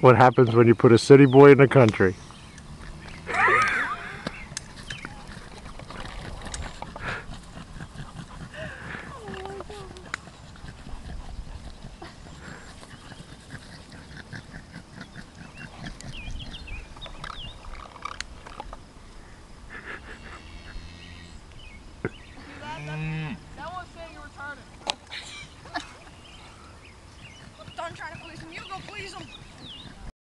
What happens when you put a city boy in the country? trying to police him. You go police him.